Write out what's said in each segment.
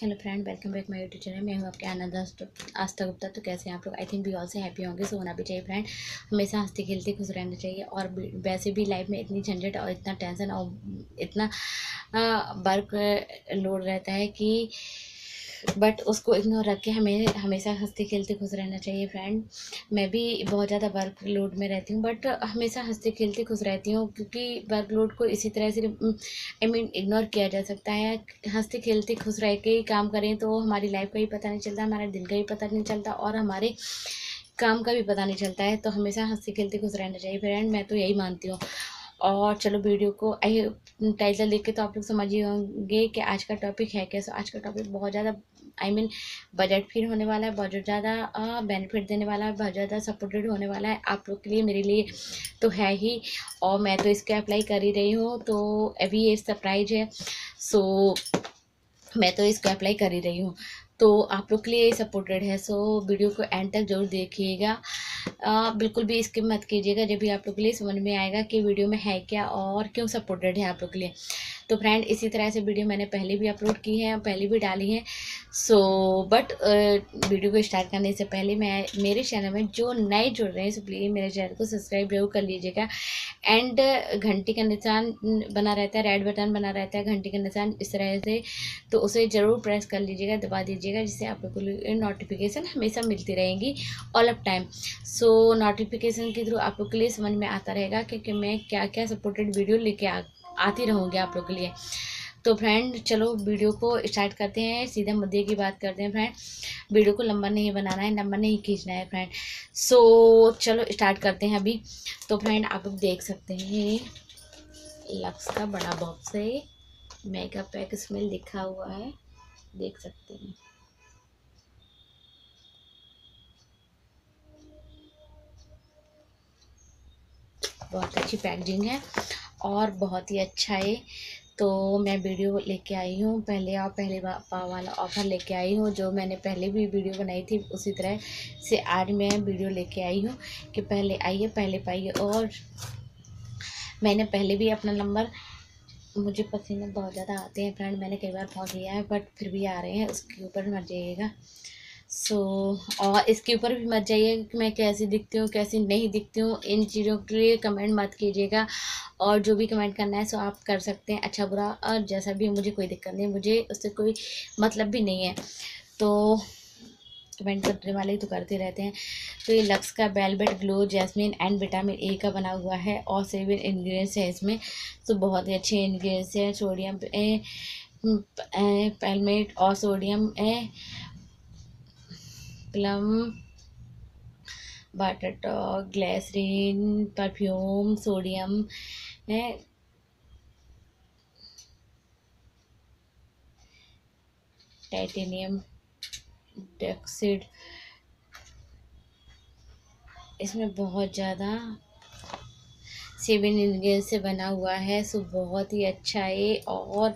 Hello friend, welcome back my YouTube channel. मैं हूँ आपके आनंद आस्था गुप्ता। तो कैसे हैं आप लोग? आई थिंक भी ऑल से हैप्पी होंगे सो होना भी चाहिए फ्रेंड। हमेशा हँसते, खेलते, खुश रहना चाहिए। और वैसे भी लाइफ में इतनी झंझट और इतना टेंशन और इतना वर्क लोड रहता है कि बट उसको इग्नोर रख के हमें, हमेशा हँसते खेलते खुश रहना चाहिए फ्रेंड मैं भी बहुत ज़्यादा वर्क लोड में रहती हूँ बट हमेशा हँसते खेलते खुश रहती हूँ, क्योंकि वर्क लोड को इसी तरह से आई मीन इग्नोर किया जा सकता है. हँसते खेलते खुश रह के ही काम करें तो हमारी लाइफ का भी पता नहीं चलता, हमारे दिन का भी पता नहीं चलता और हमारे काम का भी पता नहीं चलता है तो हमेशा हँसते खेलते खुश रहना चाहिए फ्रेंड मैं तो यही मानती हूँ. और चलो वीडियो को आई टाइटल देख के तो आप लोग समझ ही होंगे कि आज का टॉपिक है कैसे आज का टॉपिक बहुत ज़्यादा आई मीन बजट फिर होने वाला है बहुत ज़्यादा बेनिफिट देने वाला है बहुत ज़्यादा सपोर्टेड होने वाला है, आप लोग के लिए, मेरे लिए तो है ही। और मैं तो इसके अप्लाई कर ही रही हूँ तो अभी ये सरप्राइज़ है सो मैं तो इसको अप्लाई कर ही रही हूँ। तो आप लोग के लिए सपोर्टेड है सो वीडियो को एंड तक ज़रूर देखिएगा। बिल्कुल भी स्किप मत कीजिएगा, जब भी आप लोग के लिए समझ में आएगा कि वीडियो में है क्या और क्यों सपोर्टेड है आप लोग के लिए। तो फ्रेंड इसी तरह से वीडियो मैंने पहले भी अपलोड की है पहले भी डाली है। सो so, बट वीडियो को स्टार्ट करने से पहले मैं मेरे चैनल में जो नए जुड़ रहे हैं सो प्लीज़ मेरे चैनल को सब्सक्राइब ज़रूर कर लीजिएगा। एंड घंटी का निशान बना रहता है रेड बटन बना रहता है घंटी का निशान इस तरह से। तो उसे ज़रूर प्रेस कर लीजिएगा दबा दीजिएगा जिससे आप लोग को नोटिफिकेशन हमेशा मिलती रहेंगी all of time so notification के थ्रू आप लोग के लिए समझ में आता रहेगा क्योंकि मैं क्या क्या सपोर्टेड वीडियो लेके आ आती रहूँगी आप लोग के लिए। तो फ्रेंड चलो वीडियो को स्टार्ट करते हैं, सीधे मुद्दे की बात करते हैं फ्रेंड वीडियो को लंबा नहीं बनाना है, लंबा नहीं खींचना है फ्रेंड सो चलो स्टार्ट करते हैं अभी। तो फ्रेंड आप लोग देख सकते हैं, लक्स का बड़ा बॉक्स है। मेगा पैक स्मेल लिखा हुआ है, देख सकते हैं। बहुत अच्छी पैकेजिंग है। और बहुत ही अच्छा है। तो मैं वीडियो लेके आई हूँ। पहले और पहले वाला ऑफ़र लेके आई हूँ, जो मैंने पहले भी वीडियो बनाई थी, उसी तरह से आज मैं वीडियो लेके आई हूँ कि पहले आइए, पहले पाइए। और मैंने पहले भी अपना नंबर, मुझे पसीने बहुत ज़्यादा आते हैं फ्रेंड मैंने कई बार फ़ोन लिया है बट फिर भी आ रहे हैं, उसके ऊपर मर जाइएगा। सो so, और इसके ऊपर भी मत जाइए कि मैं कैसी दिखती हूँ कैसी नहीं दिखती हूँ। इन चीज़ों के लिए कमेंट मत कीजिएगा। और जो भी कमेंट करना है सो आप कर सकते हैं अच्छा बुरा। और जैसा भी मुझे कोई दिक्कत नहीं मुझे उससे कोई मतलब भी नहीं है। तो कमेंट करने वाले तो करते रहते हैं। तो ये लक्स का velvet glow jasmine and vitamin A का बना हुआ है। और सेवन इन्ग्रीडियंट्स है इसमें। तो बहुत ही अच्छे इन्ग्रीडियंट्स हैं। सोडियम पेलमेट और सोडियम है plum water talc glycerine perfume sodium है? टाइटेनियम डाइऑक्साइड इसमें बहुत ज़्यादा सेवन इंग्रेडिएंट से बना हुआ है, सो बहुत ही अच्छा है। और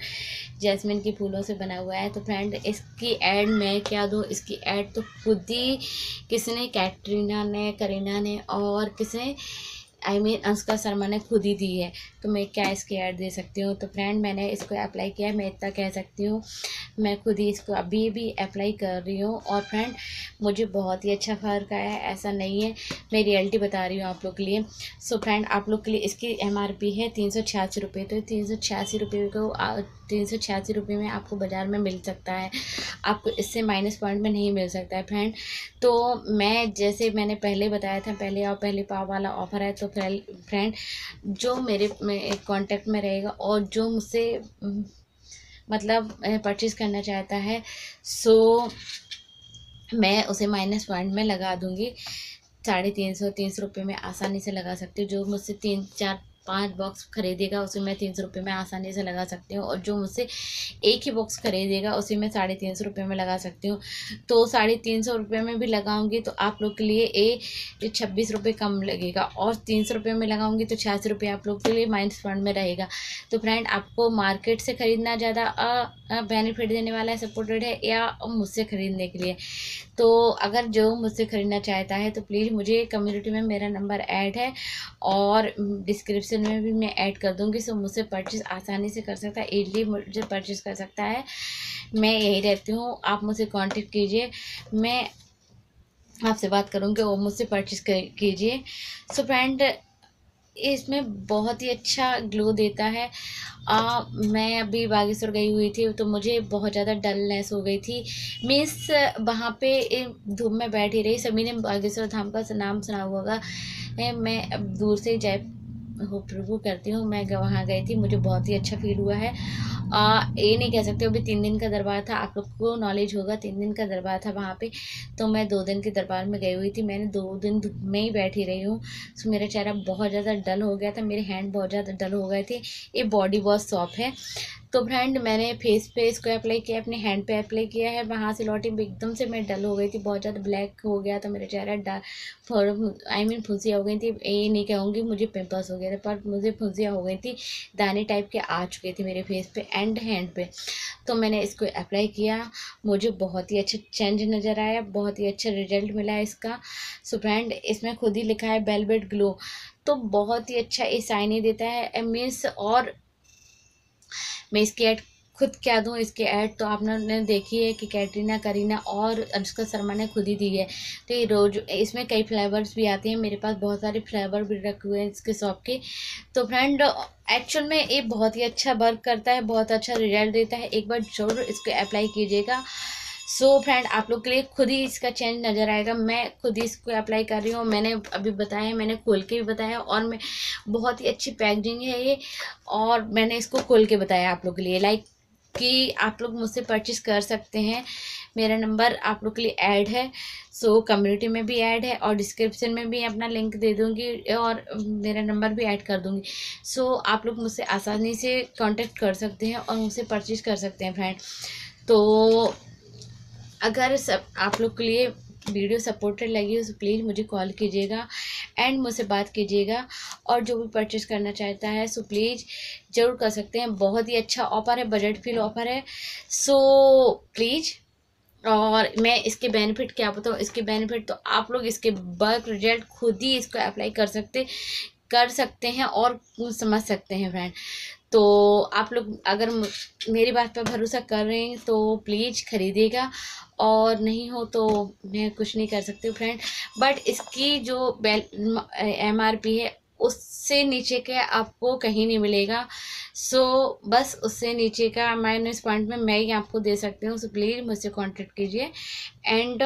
जैस्मिन के फूलों से बना हुआ है। तो फ्रेंड, इसकी एड मैं क्या दूँ? इसकी एड तो खुद ही किसने? कैटरीना ने, करीना ने और किसने? आई मीन अनुष्का शर्मा ने खुद ही दी है। तो मैं क्या इसकी ऐड दे सकती हूँ? तो फ्रेंड, मैंने इसको अप्लाई किया है। मैं इतना कह सकती हूँ। मैं खुद ही इसको अभी भी अप्लाई कर रही हूँ। और फ्रेंड मुझे बहुत ही अच्छा फ़र्क आया है ऐसा नहीं है। मैं रियलिटी बता रही हूँ आप लोग के लिए। सो फ्रेंड आप लोग के लिए इसकी एमआरपी है तीन सौ छियासी रुपये तो तीन सौ छियासी रुपये को तीन सौ छियासी रुपये में आपको बाज़ार में मिल सकता है। आपको इससे माइनस पॉइंट में नहीं मिल सकता है फ्रेंड तो मैं, जैसे मैंने पहले बताया था, पहले और पहले पाव वाला ऑफ़र है तो फ्रेंड जो मेरे कांटेक्ट में रहेगा और जो मुझसे मतलब परचेज़ करना चाहता है सो मैं उसे माइनस पॉइंट में लगा दूँगी। साढ़े तीन सौ तीन सौ रुपये में आसानी से लगा सकती हूँ, जो मुझसे तीन, चार पाँच बॉक्स खरीदेगा, उसे मैं तीन सौ रुपये में आसानी से लगा सकती हूँ और जो मुझसे एक ही बॉक्स खरीदेगा, उसे मैं साढ़े तीन सौ रुपये में लगा सकती हूँ। तो साढ़े तीन सौ रुपये में भी लगाऊँगी तो आप लोग के लिए ए छब्बीस रुपये कम लगेगा और तीन सौ रुपये में लगाऊँगी तो छियासी रुपये आप लोग के लिए माइनस फंड में रहेगा। तो फ्रेंड आपको मार्केट से ख़रीदना ज़्यादा बेनिफिट देने वाला है सपोर्टेड है या मुझसे ख़रीदने के लिए? तो अगर जो मुझसे ख़रीदना चाहता है तो प्लीज़ मुझे कम्युनिटी में मेरा नंबर ऐड है और डिस्क्रिप्शन डिस्क्रिप्शन में भी मैं ऐड कर दूँगी सो मुझसे परचेज़ आसानी से कर सकता है इजली मुझे परचेज़ कर सकता है। मैं यही रहती हूँ आप मुझसे कांटेक्ट कीजिए मैं आपसे बात करूँगी वो मुझसे परचेज़ कीजिए। सो फ्रेंड इसमें बहुत ही अच्छा ग्लो देता है। आ, मैं अभी बागेश्वर गई हुई थी तो मुझे बहुत ज़्यादा डलनेस हो गई थी। मीन्स वहाँ पे धूप में बैठी रही सभी ने बागेश्वर धाम का नाम सुना हुआ होगा। मैं अब दूर से जय हो प्रभु करती हूँ। मैं वहाँ गई थी। मुझे बहुत ही अच्छा फील हुआ है। आ, ये नहीं कह सकते अभी तीन दिन का दरबार था। आप लोग को नॉलेज होगा तीन दिन का दरबार था वहाँ पे। तो मैं दो दिन के दरबार में गई हुई थी। मैंने दो दिन धूप में ही बैठी रही हूँ। तो मेरा चेहरा बहुत ज़्यादा डल हो गया था। मेरे हैंड बहुत ज़्यादा डल हो गए थे। ये बॉडी वॉश सॉफ्ट है। तो फ्रेंड मैंने फेस पे इसको अप्लाई किया, अपने हैंड पे अप्लाई किया है। वहाँ से लौटी, एकदम से मैं डल हो गई थी, बहुत ज़्यादा ब्लैक हो गया था मेरा चेहरा आई मीन फुंसियाँ हो गई थी। ये नहीं कहूँगी, मुझे पिम्पल्स हो गए थे, पर मुझे फुंसियाँ हो गई थी। दाने टाइप के आ चुके थे मेरे फेस पे एंड हैंड पे। तो मैंने इसको अप्लाई किया। मुझे बहुत ही अच्छा चेंज नज़र आया, बहुत ही अच्छा रिज़ल्ट मिला इसका। सो फ्रेंड इसमें खुद ही लिखा है बेलबेट ग्लो तो बहुत ही अच्छा ये साइनी देता है मीन्स और मैं इसकी ऐड खुद क्या दूँ, इसकी ऐड तो आपने देखी है कि कैटरीना, करीना और अनुष्का शर्मा ने खुद ही दी है। तो ये रोज, इसमें कई फ्लेवर्स भी आते हैं। मेरे पास बहुत सारे फ्लेवर भी रखे हुए हैं इसके शॉप के। तो फ्रेंड एक्चुअल में ये बहुत ही अच्छा वर्क करता है, बहुत अच्छा रिज़ल्ट देता है। एक बार ज़रूर इसको अप्लाई कीजिएगा। सो so, फ्रेंड आप लोग के लिए खुद ही इसका चेंज नज़र आएगा। मैं खुद ही इसको अप्लाई कर रही हूँ। मैंने अभी बताया मैंने खोल के भी बताया और मैं बहुत ही अच्छी पैकेजिंग है ये और मैंने इसको खोल के बताया आप लोग के लिए। लाइक कि आप लोग मुझसे परचेज़ कर सकते हैं। मेरा नंबर आप लोग के लिए ऐड है। सो so, कम्युनिटी में भी ऐड है और डिस्क्रिप्शन में भी अपना लिंक दे दूँगी और मेरा नंबर भी ऐड कर दूँगी। सो so, आप लोग मुझसे आसानी से कांटेक्ट कर सकते हैं और मुझसे परचेज़ कर सकते हैं फ्रेंड तो अगर सब, आप लोग के लिए वीडियो सपोर्टेड लगी हो तो प्लीज़ मुझे कॉल कीजिएगा एंड मुझसे बात कीजिएगा और जो भी परचेज़ करना चाहता है सो प्लीज़ ज़रूर कर सकते हैं। बहुत ही अच्छा ऑफ़र है बजट फील ऑफ़र है। सो प्लीज़ और मैं इसके बेनिफिट क्या बताऊँ? इसके बेनिफिट तो आप लोग इसके वर्क रिज़ल्ट खुद ही इसको अप्लाई कर सकते कर सकते हैं और समझ सकते हैं फ्रेंड तो आप लोग अगर मेरी बात पर भरोसा कर रहे हैं तो प्लीज़ ख़रीदिएगा। और नहीं हो तो मैं कुछ नहीं कर सकती हूँ फ्रेंड बट इसकी जो बेल एम आर पी है उससे नीचे के आपको कहीं नहीं मिलेगा। सो so, बस उससे नीचे का माइनस पॉइंट में मैं ही आपको दे सकती हूँ सो प्लीज़ मुझसे कांटेक्ट कीजिए। एंड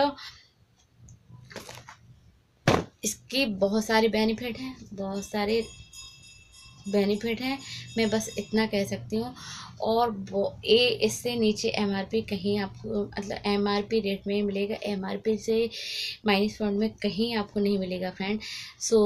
इसकी बहुत सारे बेनिफिट हैं बहुत सारे बेनिफिट है, मैं बस इतना कह सकती हूँ। और वो, ए, इससे नीचे एमआरपी कहीं आपको मतलब एमआरपी रेट में मिलेगा एमआरपी से माइनस फंड में कहीं आपको नहीं मिलेगा फ्रेंड सो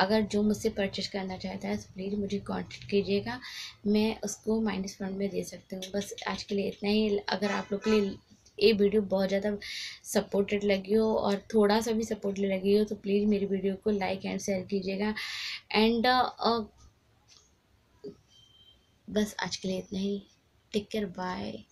अगर जो मुझसे परचेज करना चाहता है तो प्लीज़ मुझे कॉन्टेक्ट कीजिएगा। मैं उसको माइनस फंड में दे सकती हूँ। बस आज के लिए इतना ही। अगर आप लोग के लिए ये वीडियो बहुत ज़्यादा सपोर्टेड लगी हो और थोड़ा सा भी सपोर्टेड लगी हो तो प्लीज़ मेरी वीडियो को लाइक एंड शेयर कीजिएगा। एंड बस आज के लिए इतना ही। Take care bye